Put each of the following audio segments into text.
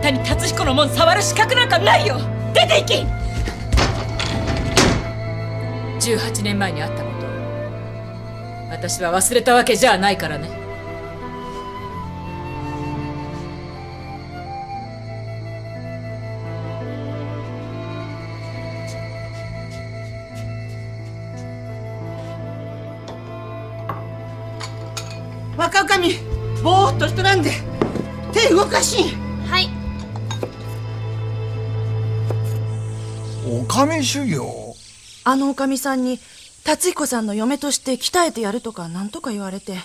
んたに達彦のもん触る資格なんかないよ。出て行き18年前にあったこと。私は忘れたわけじゃないからね。お上修行？あのおかみさんに達彦さんの嫁として鍛えてやるとかなんとか言われて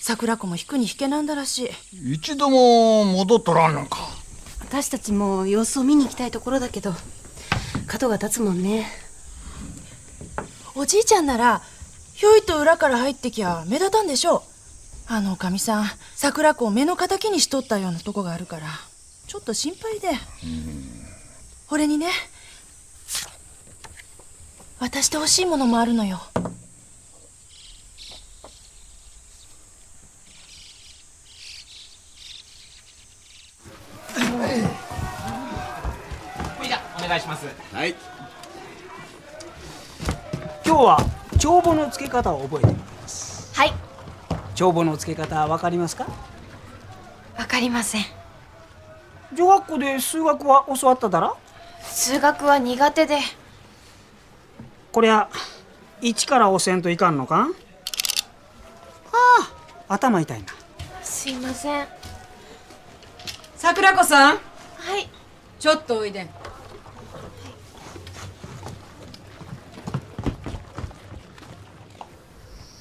桜子も引くに引けなんだらしい。一度も戻っとらんのか？私たちも様子を見に行きたいところだけど角が立つもんね。おじいちゃんならひょいと裏から入ってきゃ目立たんでしょう。あのおかみさん桜子を目の敵にしとったようなとこがあるからちょっと心配で。俺にね渡してほしいものもあるのよ。お願いします。はい。今日は帳簿の付け方を覚えてもらいます。はい。帳簿の付け方わかりますか？わかりません。女学校で数学は教わっただろ？数学は苦手でこりゃ一から押せんといかんのか？ああ頭痛いな。すいません。桜子さん？はい。ちょっとおいで。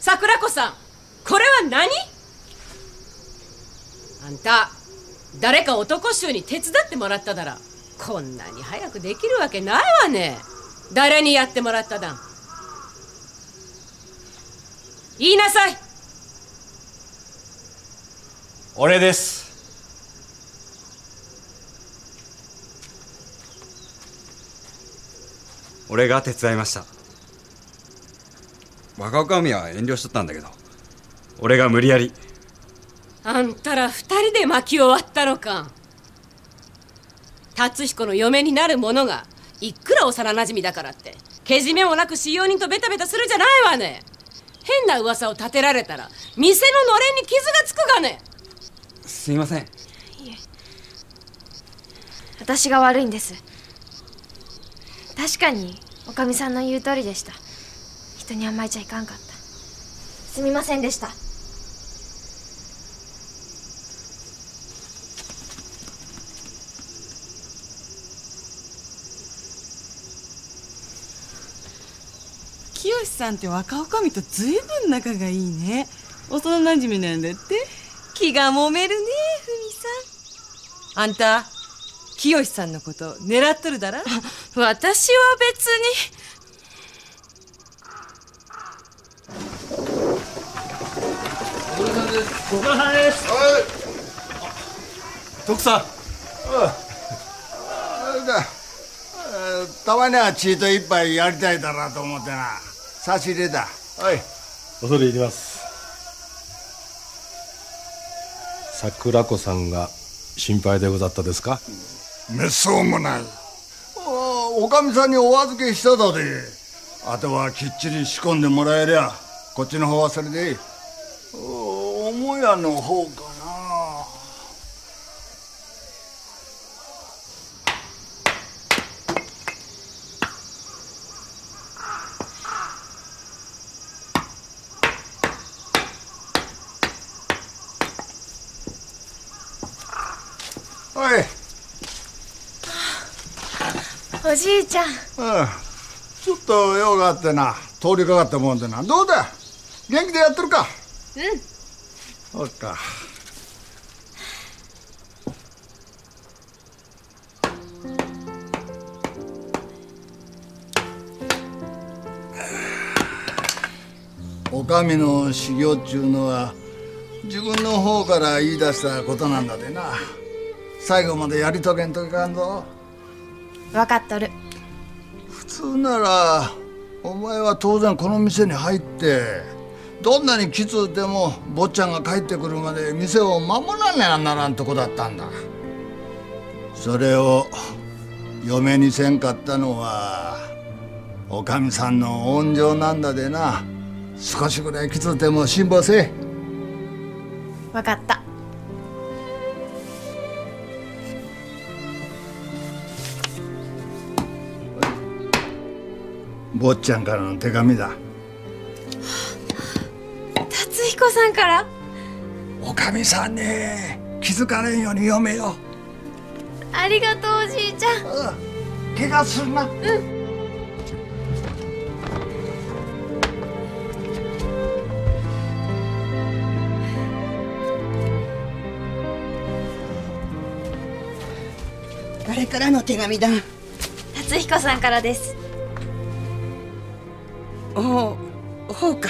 桜子さんこれは何？あんた誰か男衆に手伝ってもらっただらこんなに早くできるわけないわね誰にやってもらっただん？言いなさい。俺です。俺が手伝いました。若女将は遠慮しとったんだけど。俺が無理やり。あんたら二人で巻き終わったのか。達彦の嫁になる者がいくら幼なじみだからって。けじめもなく使用人とベタベタするじゃないわね。変な噂を立てられたら店ののれんに傷がつくがね。すいません。私が悪いんです。確かにおかみさんの言う通りでした。人に甘えちゃいかんかった。すみませんでした清さんって若女将とずいぶん仲がいいね。幼なじみなんだって。気が揉めるねふみさん。あんた清さんのこと狙っとるだら私は別に。ご苦労さんです。徳さん。あれたまにはチート一杯やりたいだなと思ってな差し入れだ。おい。恐れ入ります。桜子さんが心配でござったですか？めっそうもない。おおかみさんにお預けしただで。あとはきっちり仕込んでもらえりゃこっちの方はそれでいい。お母屋の方かなおいおじいちゃん。うんちょっと用があってな。通りかかったもんでな。どうだ？元気でやってるか？うん。そうかお上の修行っちゅうのは自分の方から言い出したことなんだでな。最後までやり遂げんといかんぞ分かっとる。普通ならお前は当然この店に入ってどんなにきつでも坊ちゃんが帰ってくるまで店を守らねばならんとこだったんだ。それを嫁にせんかったのはおかみさんの温情なんだでな。少しぐらいきつうても辛抱せえ。分かった坊ちゃんからの手紙だ。達彦さんから？おかみさんに気づかれんように読めよ。ありがとうおじいちゃん。うん怪我するな。誰からの手紙だ？達彦さんからですおうほうか。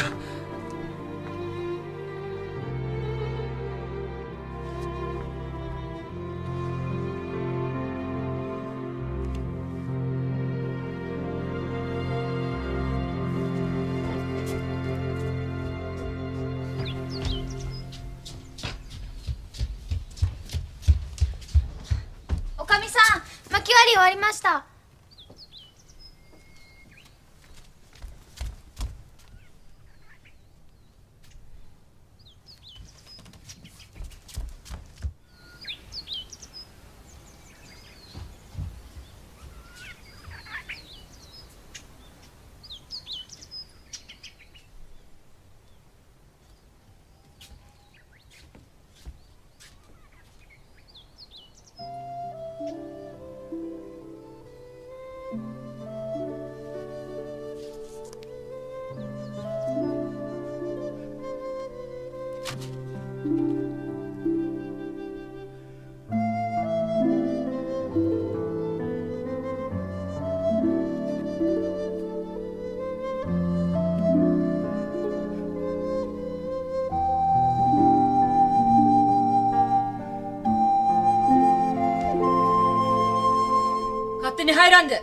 おかみさん巻き割り終わりました。に入らんで。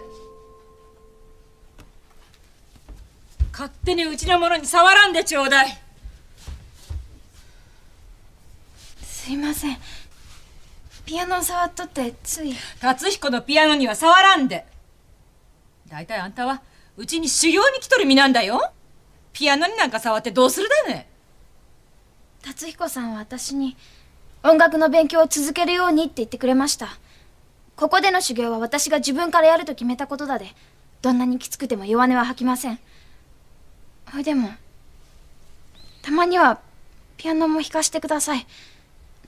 勝手にうちのものに触らんでちょうだい。すいません。ピアノ触っとってつい。達彦のピアノには触らんで。大体あんたはうちに修行に来とる身なんだよ。ピアノになんか触ってどうするだね。達彦さんは私に音楽の勉強を続けるようにって言ってくれましたここでの修行は私が自分からやると決めたことだで。どんなにきつくても弱音は吐きません。ほいでもたまにはピアノも弾かしてください。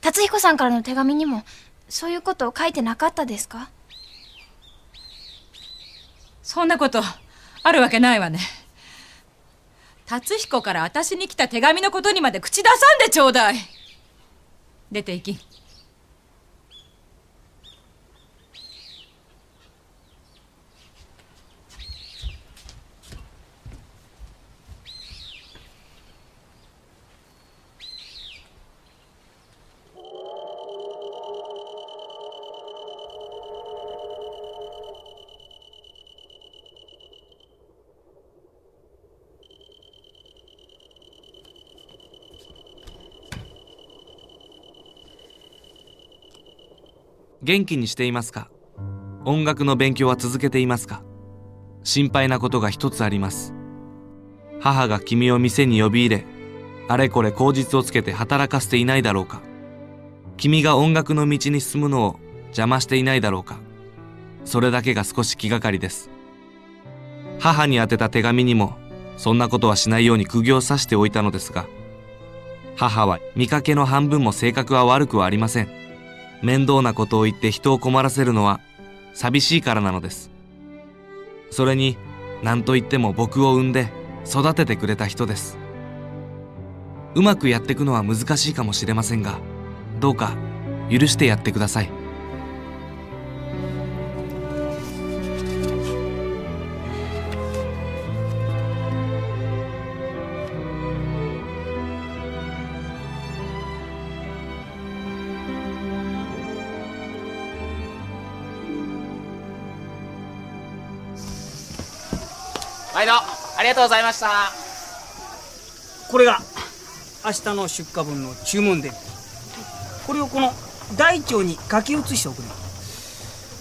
達彦さんからの手紙にもそういうことを書いてなかったですか？そんなことあるわけないわね。達彦から私に来た手紙のことにまで口出さんでちょうだい。出て行き。元気にしていますか？音楽の勉強は続けていますか？心配なことが一つあります。母が君を店に呼び入れあれこれ口実をつけて働かせていないだろうか？君が音楽の道に進むのを邪魔していないだろうか？それだけが少し気がかりです。母に宛てた手紙にもそんなことはしないように釘を刺しておいたのですが母は見かけの半分も性格は悪くはありません。面倒なことを言って人を困らせるのは寂しいからなのです。それに何と言っても僕を産んで育ててくれた人です。うまくやっていくのは難しいかもしれませんがどうか許してやってください。毎度ありがとうございました。これが明日の出荷分の注文伝これをこの台帳に書き写しておくれ。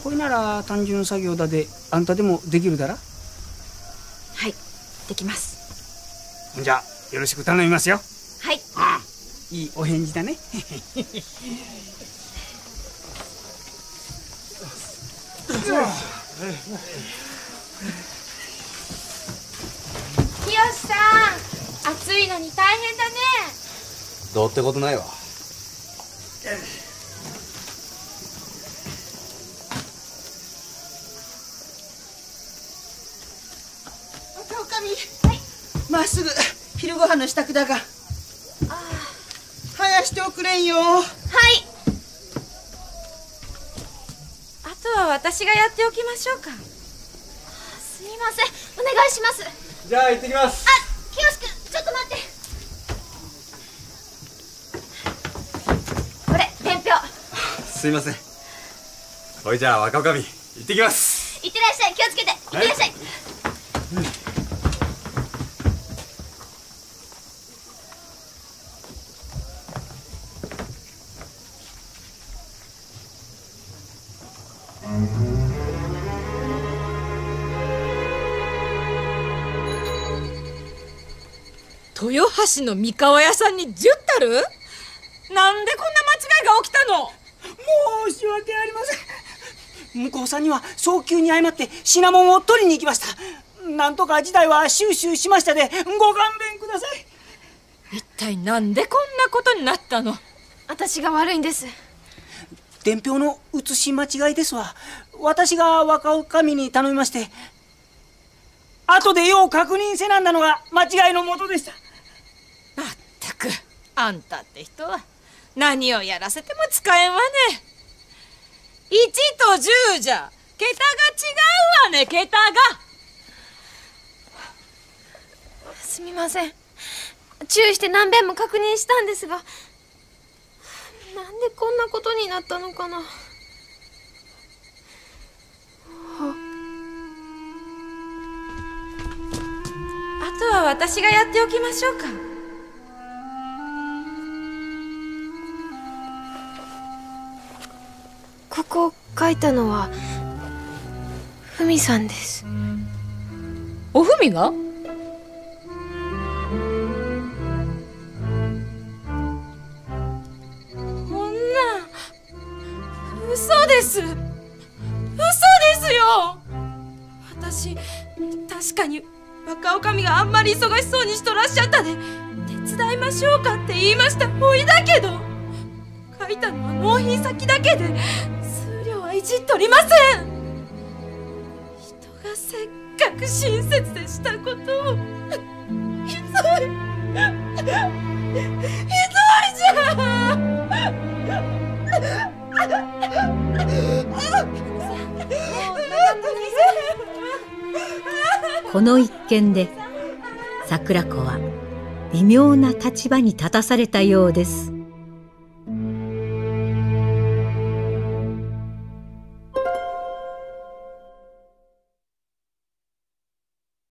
これなら単純作業だであんたでもできるだら？はいできます。ほんじゃよろしく頼みますよ。はい。いいお返事だね。清 さん暑いのに大変だね。どうってことないわ。若おかみまっすぐ昼ご飯の支度だが。早しておくれんよ。はい。あとは私がやっておきましょうか。すみません。お願いしますじゃあ行ってきます。あ清くんちょっと待って。これ伝票。すいません。ほいじゃあ若女将行ってきます。いってらっしゃい気をつけて。いってらっしゃい、橋の三河屋さんに10タル？なんでこんな間違いが起きたの？申し訳ありません。向こうさんには早急に謝って品物を取りに行きました。なんとか事態は収集しましたでご勘弁ください。一体なんでこんなことになったの？私が悪いんです。伝票の写し間違いですわ。私が若女将に頼みまして後でよう確認せなんだのが間違いのもとでしたあんたって人は何をやらせても使えんわね。1と10じゃ桁が違うわね桁が。すみません。注意して何遍も確認したんですがなんでこんなことになったのかな。ああとは私がやっておきましょうかいたのはふみさんです。おふみが？こんな嘘です。嘘ですよ。私確かに若女将があんまり忙しそうにしとらっしゃったで手伝いましょうかって言いました。ほいだけど。書いたのは納品先だけで数量はいじっとりません人がせっかく親切でしたことをひどいひどいじゃこの一件で桜子は微妙な立場に立たされたようです。